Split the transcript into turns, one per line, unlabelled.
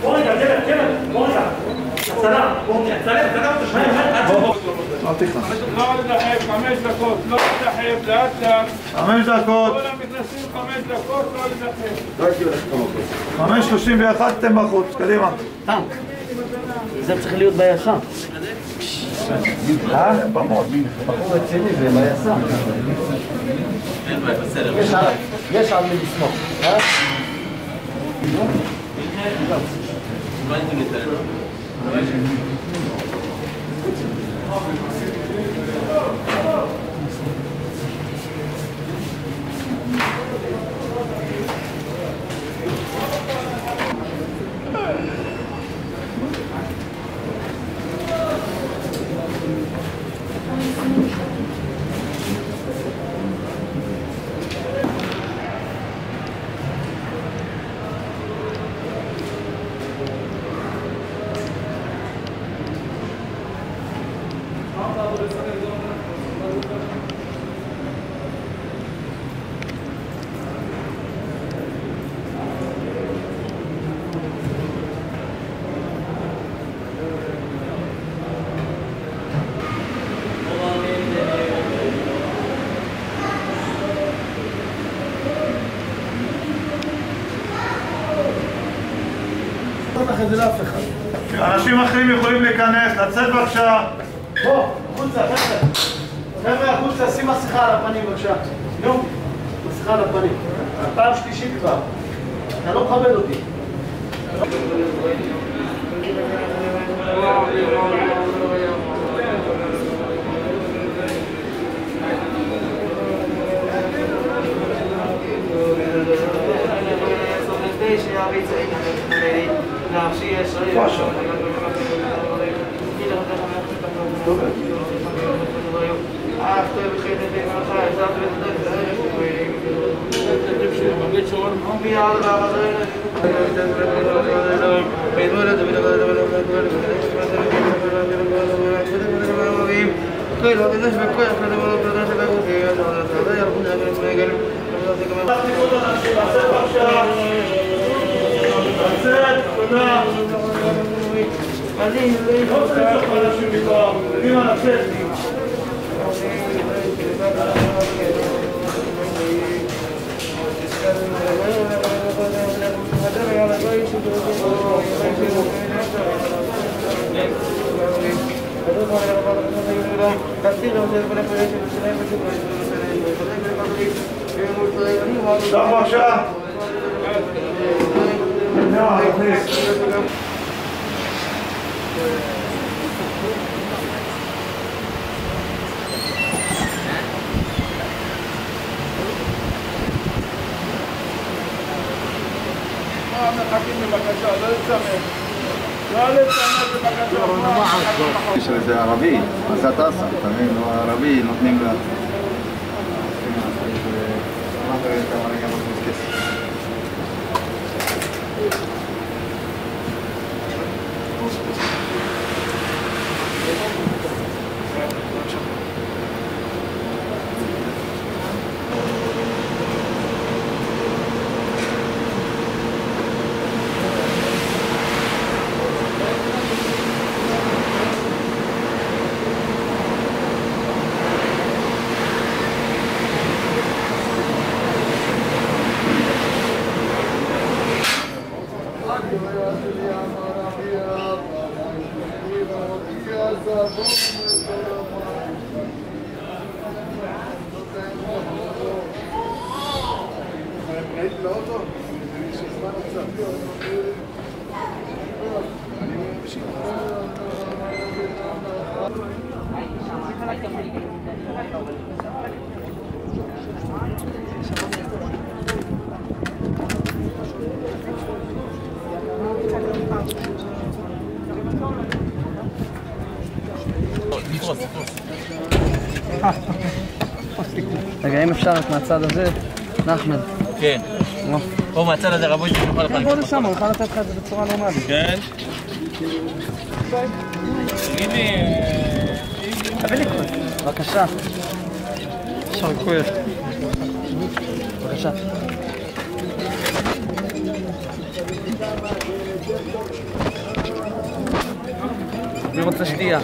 בוא רגע, גבר, גבר, בוא רגע. הצלה, בוא, הצלה, הצלה,
בוא. אל תכנס.
לא לדחף, חמש דקות, לא לדחף, לאט לאט.
חמש דקות,
כל המתנסים חמש דקות, לא לדחף.
חמש שלושים ואחת אתם בחוץ, קדימה.
טנק. זה צריך להיות ביס"מ.
אה? במות.
בחור רציני זה ביס"מ. אין בעיה, בסדר. יש על מי לסמוך. Thank you. אה? לא הייתי מתעלם.
אנשים אחרים יכולים להיכנס, לצאת בבקשה.
בוא, החוצה, חבר'ה. חבר'ה, החוצה, שים מסכה על הפנים, בבקשה. נו, מסכה על הפנים. פעם שלישית כבר. אתה לא מכבד אותי.
No, sí, eso. Falso. Pero que no es mi cuerpo. לא צריך לצאת אנשים מפה. קדימה, לצאת. פתח בבקשה. קדימה, תכניס.
מה מחכים
عربي بس هتصل تمام هو عربي نطلع
רגע, אם אפשר רק מהצד הזה, נחמד.
כן. פה מהצד הזה רבוי שנוכל לך
בוא לשם, הוא יכול לתת לך את זה בצורה נורמלית.
כן. תגיד לי...
תביא לי כוס. בבקשה. כוח. בבקשה. אני רוצה שתייה.